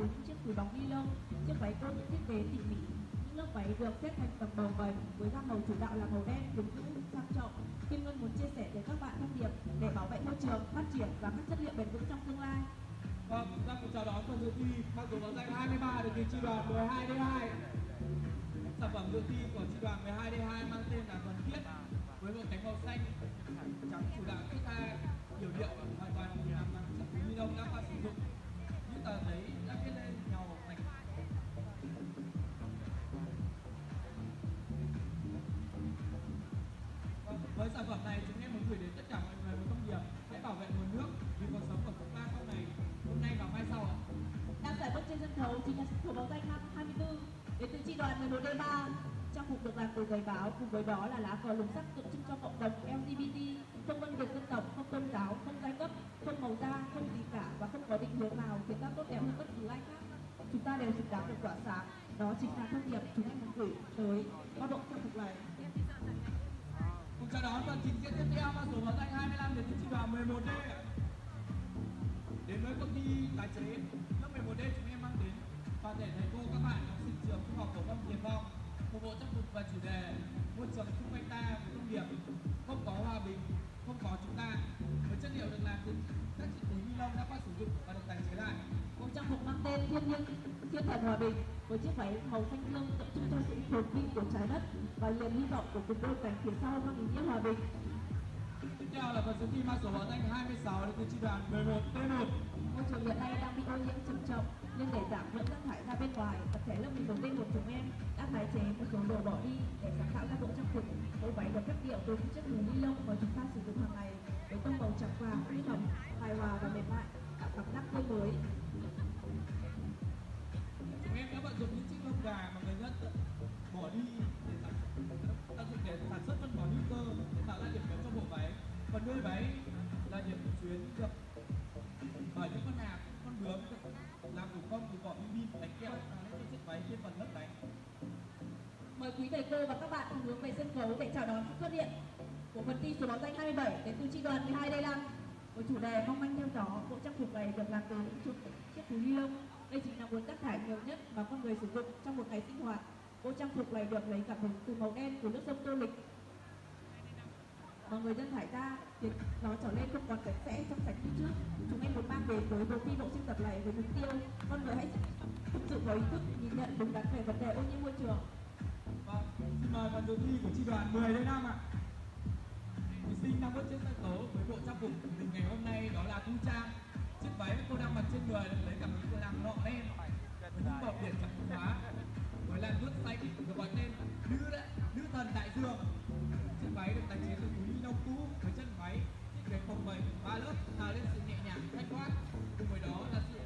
những chiếc túi bóng ni lông chiếc váy cô những thiết kế tỉ mỉ. Những lớp váy được xếp thành tầm bầu vành với gam màu chủ đạo là màu đen quyến rũ sang trọng. Kim ngân muốn chia sẻ để các bạn thông điệp để bảo vệ môi trường phát triển và các chất liệu bền vững trong tương lai. Vâng, ra cùng chào đón phần dự thi. Mang số báo danh 23 được từ chi đoàn 12D2. Sản phẩm dự thi của chi đoàn 12D2 mang tên là với sản phẩm này, chúng em muốn gửi đến tất cả mọi người một thông điệp. Hãy bảo vệ nguồn nước vì cuộc sống của chúng ta sau này. Hôm nay và mai sau ạ. Đang giải bước trên sân khấu chính là thủ báo danh năm 24 đến từ chi đoàn 11D3 trang phục được làm từ giấy báo, cùng với đó là lá cờ lục sắc tượng trưng cho cộng đồng LGBT không phân biệt dân tộc, không tôn giáo, không giai cấp, không màu da, không gì cả và không có định hướng nào khiến ta tốt đẹp hơn bất cứ ai khác. Chúng ta đều xứng đáng được tỏa sáng. Đó chính là thông điệp chúng em muốn gửi tới các bộ chào đón phần trình diễn tiếp theo mang số báo danh 25 đến từ chi đoàn 11D đến với công ty tái chế lớp 11D chúng em mang đến, toàn thể thầy cô, các bạn, học sinh trường trung học phổ thông Tiền Phong một bộ trang phục và chủ đề môi trường xung quanh ta với thông điệp, không có hòa bình, không có chúng ta. Với chất liệu được làm từ các chiếc túi ni lông đã qua sử dụng và được tái chế lại. Bộ trang phục mang tên thiên nhiên, thiên thần hòa bình với chiếc váy màu xanh dương tượng trưng cho sự phồn vinh của trái đất và niềm hy vọng của cuộc đôi cánh phía sau mang ý nghĩa hòa bình. Tiếp theo là phần dự thi mang số báo danh 26 đến từ chi đoàn 11T1 môi trường hiện nay đang bị ô nhiễm trầm trọng nên để giảm lượng rác thải ra bên ngoài. Tập thể lớp 11 tên một chúng em đã tái chế một số đồ bỏ đi để sáng tạo ra bộ trang phục. Mẫu váy được cắt điệu từ những chiếc túi ni lông mà chúng ta sử sản xuất phân bón hữu cơ để tạo ra điểm nhấn cho bộ váy. Còn đuôi váy là điểm xuyến được bởi những con hạc con bướm làm thủ công từ vỏ bim bim đánh keo lên trên chiếc váy trên phần lớp đánh. Mời quý thầy cô và các bạn cùng hướng về sân khấu để chào đón sự xuất hiện của phần thi số báo danh 27 đến từ tri đoàn 12 Đê Lăng với chủ đề mong manh theo gió, bộ trang phục này được làm từ những chục chiếc túi ni lông. Đây chính là nguồn rác thải nhiều nhất mà con người sử dụng trong một ngày sinh hoạt bộ trang phục này được lấy cảm hứng từ màu đen của nước sông tô lịch mà người dân thải ra khiến nó trở nên không còn sạch sẽ trong sạch như trước chúng em muốn mang về với bộ thi bộ sưu tập này với mục tiêu con người hãy thực sự có ý thức nhìn nhận đúng đắn về vấn đề ô nhiễm môi trường Vâng, xin mời phần dự thi của tri đoàn 10 đến năm ạ. Thí sinh đang bước trên sân khấu với bộ trang phục của mình ngày hôm nay đó là cung trang. Chiếc váy cô đang mặc trên người lấy cảm hứng từ làng lọ đen với những bọc biển chặt hóa với làn nước xanh được gọi tên nữ nữ thần đại dương. Chiếc váy được tái chế từ túi ni lông cũ với chân váy thiết kế phồng bềnh ba lớp tạo lên sự nhẹ nhàng thanh thoát. Cùng với đó là sự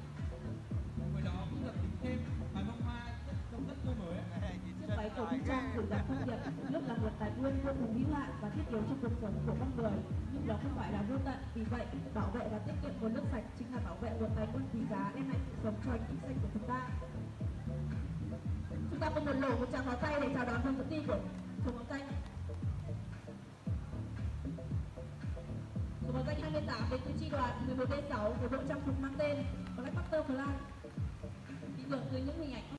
cùng với đó cũng được tính thêm vài bông hoa rất trông rất tươi mới. chiếc váy cổ cung trang gửi gắm thông điệp nước là nguồn tài nguyên vô cùng hữu hạn và thiết yếu cho cuộc sống của con người nhưng đó không phải là vô tận vì vậy bảo vệ và tiết kiệm nguồn nước sạch chính là bảo vệ nguồn tài nguyên quý giá đem lại sự sống cho hành tinh xanh của chúng ta chúng ta cùng một nổ một tràng pháo tay để chào đón phần dự thi của thủ báo tay thủ báo tay 28 đến từ chi đoàn 11 D6 của bộ trang phục mang tên Black Panther Flag tin tưởng từ những hình ảnh